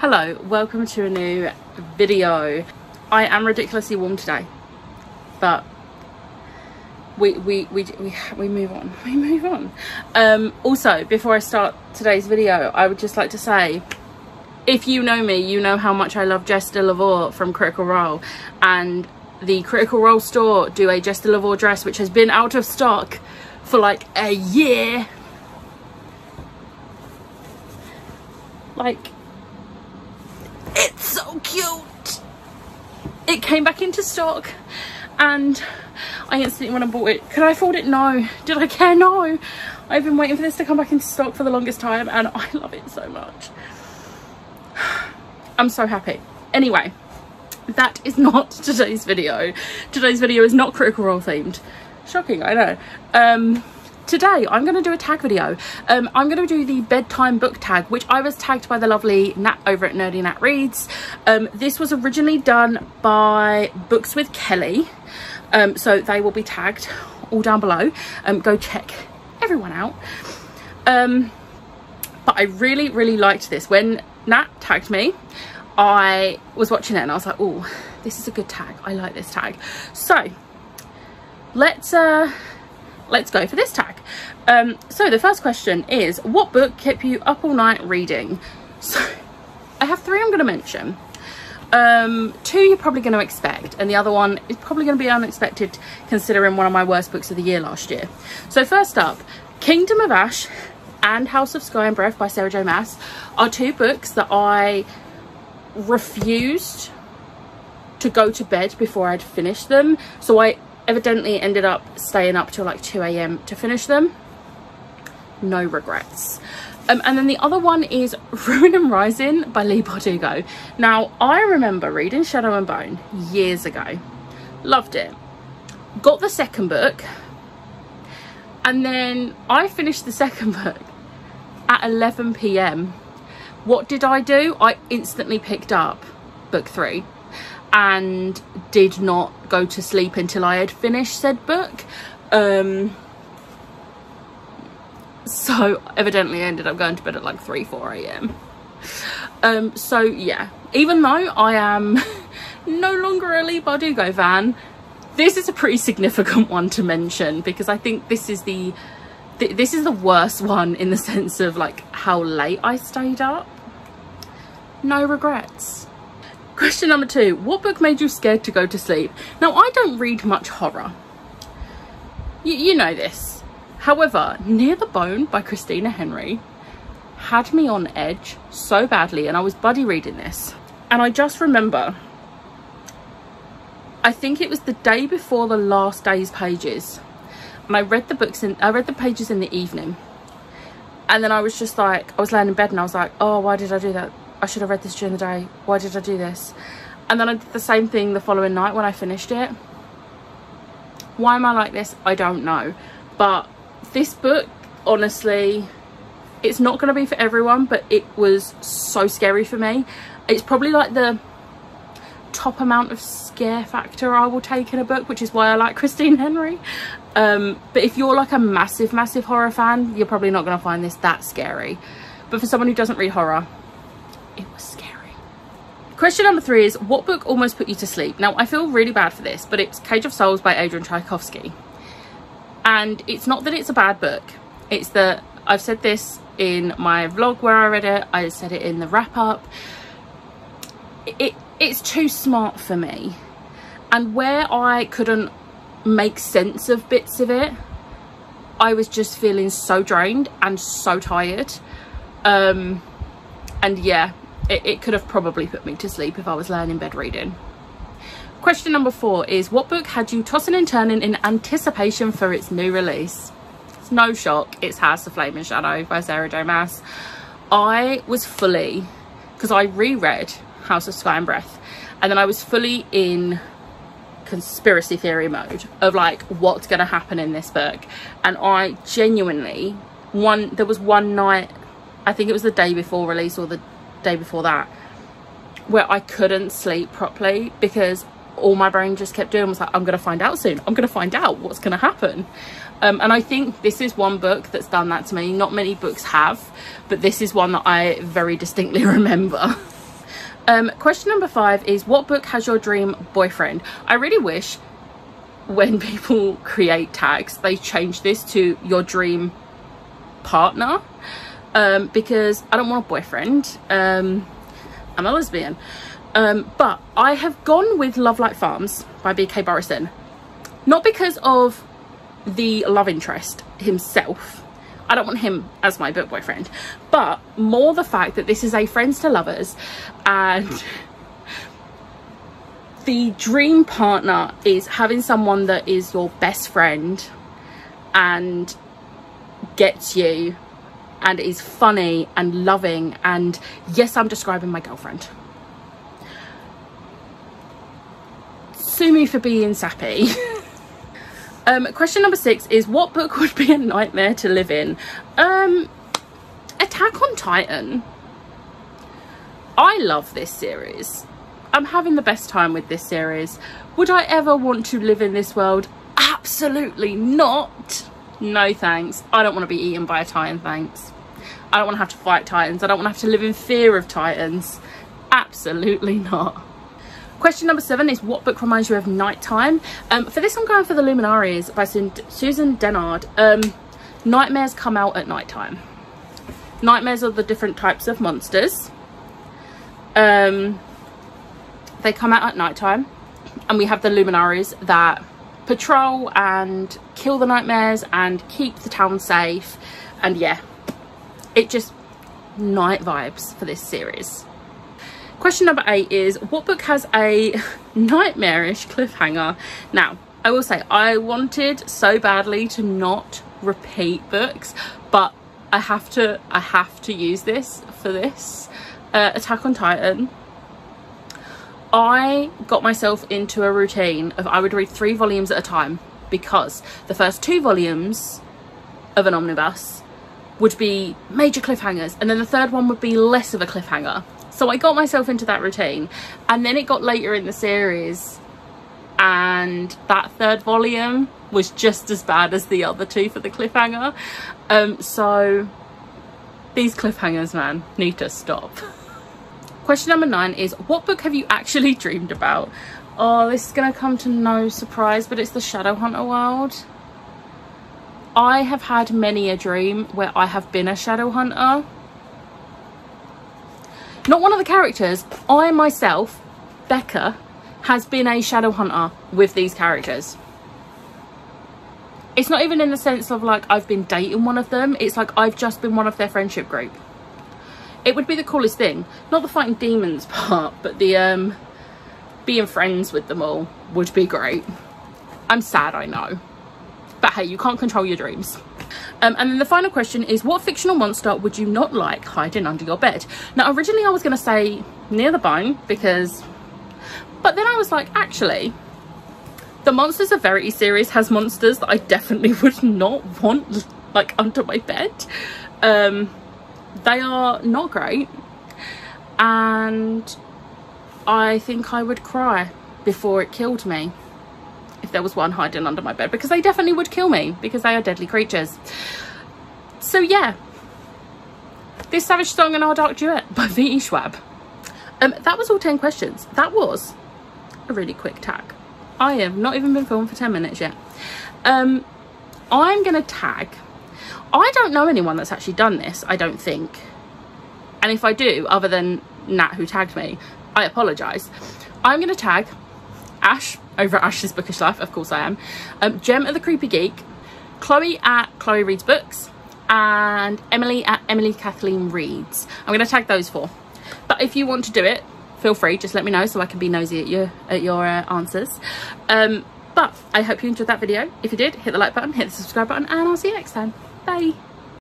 Hello, welcome to a new video. I am ridiculously warm today, but we we we we, we move on. We move on. Um, also, before I start today's video, I would just like to say, if you know me, you know how much I love Jester Lavorre from Critical Role, and the Critical Role store do a Jester Lavorre dress which has been out of stock for like a year. Like, it's so cute. It came back into stock and I instantly when I bought it, could I afford it? No. Did I care? No. I've been waiting for this to come back into stock for the longest time and I love it so much. I'm so happy. Anyway, that is not today's video. Today's video is not Critical Role themed. Shocking, I know. Um, today I'm going to do a tag video. Um, I'm going to do the bedtime book tag, which I was tagged by the lovely Nat over at Nerdy Nat Reads. Um, this was originally done by Books with Kelly. Um, so they will be tagged all down below. Um, go check everyone out. Um, but I really, really liked this. When Nat tagged me, I was watching it and I was like, oh, this is a good tag. I like this tag. So let's uh let's go for this tag. Um, so the first question is, what book kept you up all night reading? So I have three I'm going to mention. Um, two you're probably going to expect and the other one is probably going to be unexpected considering one of my worst books of the year last year. So first up, Kingdom of Ash and House of Sky and Breath by Sarah J Maas are two books that I refused to go to bed before I'd finished them. So I evidently ended up staying up till like 2 a.m. to finish them. No regrets. Um, and then the other one is Ruin and Rising by Leigh Bardugo. Now, I remember reading Shadow and Bone years ago. Loved it. Got the second book. And then I finished the second book at 11 p.m what did I do? I instantly picked up book three and did not go to sleep until I had finished said book. Um, so evidently I ended up going to bed at like 3, 4 a.m. Um, so yeah, even though I am no longer a Leigh Bardugo fan, this is a pretty significant one to mention because I think this is the th this is the worst one in the sense of like how late I stayed up no regrets. Question number two, what book made you scared to go to sleep? Now, I don't read much horror. Y you know this. However, Near the Bone by Christina Henry had me on edge so badly and I was buddy reading this. And I just remember, I think it was the day before the last day's pages. And I read the books in, I read the pages in the evening. And then I was just like, I was laying in bed and I was like, oh, why did I do that? I should have read this during the day. Why did I do this? And then I did the same thing the following night when I finished it. Why am I like this? I don't know. But this book, honestly, it's not going to be for everyone, but it was so scary for me. It's probably like the top amount of scare factor I will take in a book, which is why I like Christine Henry. Um, but if you're like a massive, massive horror fan, you're probably not going to find this that scary. But for someone who doesn't read horror, it was scary. Question number three is, what book almost put you to sleep? Now, I feel really bad for this, but it's Cage of Souls by Adrian Tchaikovsky. And it's not that it's a bad book. It's that I've said this in my vlog where I read it. I said it in the wrap up. It, it's too smart for me. And where I couldn't make sense of bits of it, I was just feeling so drained and so tired. Um, and yeah, it, it could have probably put me to sleep if I was laying in bed reading. Question number four is what book had you tossing and turning in anticipation for its new release? It's no shock, it's House of Flame and Shadow by Sarah J Maas. I was fully, because I reread House of Sky and Breath, and then I was fully in conspiracy theory mode of like what's going to happen in this book and I genuinely one there was one night I think it was the day before release or the day before that where I couldn't sleep properly because all my brain just kept doing was like I'm gonna find out soon. I'm gonna find out what's gonna happen. Um, and I think this is one book that's done that to me. Not many books have but this is one that I very distinctly remember. Um, question number five is what book has your dream boyfriend? I really wish when people create tags, they change this to your dream partner um, because I don't want a boyfriend. Um, I'm a lesbian. Um, but I have gone with Lovelight Farms by B.K. Borison. Not because of the love interest himself. I don't want him as my book boyfriend. But more the fact that this is a friends to lovers and the dream partner is having someone that is your best friend and gets you and is funny and loving and yes I'm describing my girlfriend. Sue me for being sappy. Um question number six is what book would be a nightmare to live in? Um attack on titan. I love this series. I'm having the best time with this series. Would i ever want to live in this world? Absolutely not no thanks. I don't want to be eaten by a titan thanks. I don't want to have to fight titans. I don't want to have to live in fear of titans. Absolutely not. Question number seven is what book reminds you of nighttime? Um for this i'm going for the luminaries by susan dennard um nightmares come out at nighttime. Nightmares are the different types of monsters. Um they come out at nighttime. And we have the luminaries that patrol and kill the nightmares and keep the town safe. And yeah it just night vibes for this series. Question number eight is what book has a nightmarish cliffhanger? Now i will say i wanted so badly to not repeat books but i have to i have to use this for this. Uh, attack on titan I got myself into a routine of I would read three volumes at a time because the first two volumes of an omnibus would be major cliffhangers and then the third one would be less of a cliffhanger. So I got myself into that routine and then it got later in the series and that third volume was just as bad as the other two for the cliffhanger. Um, so these cliffhangers, man, need to stop. Question number nine is what book have you actually dreamed about? Oh, this is going to come to no surprise, but it's the Shadowhunter world. I have had many a dream where I have been a Shadowhunter. Not one of the characters. I myself, Becca, has been a Shadowhunter with these characters. It's not even in the sense of like I've been dating one of them. It's like I've just been one of their friendship group it would be the coolest thing. Not the fighting demons part but the um being friends with them all would be great. I'm sad i know. But hey you can't control your dreams. Um, and then the final question is what fictional monster would you not like hiding under your bed? Now originally i was going to say near the bone because but then i was like actually the monsters of verity series has monsters that i definitely would not want like under my bed. Um they are not great and I think I would cry before it killed me if there was one hiding under my bed because they definitely would kill me because they are deadly creatures. So yeah, this Savage Song and Our Dark Duet by V.E. Schwab. Um, that was all 10 questions. That was a really quick tag. I have not even been filmed for 10 minutes yet. Um, I'm going to tag I don't know anyone that's actually done this, I don't think. And if I do, other than Nat who tagged me, I apologise. I'm going to tag Ash over at Ash's Bookish Life, of course I am, um, Gem of the Creepy Geek, Chloe at Chloe Reads Books, and Emily at Emily Kathleen Reads. I'm going to tag those four. But if you want to do it, feel free, just let me know so I can be nosy at your, at your uh, answers. Um, but I hope you enjoyed that video. If you did, hit the like button, hit the subscribe button, and I'll see you next time. Bye.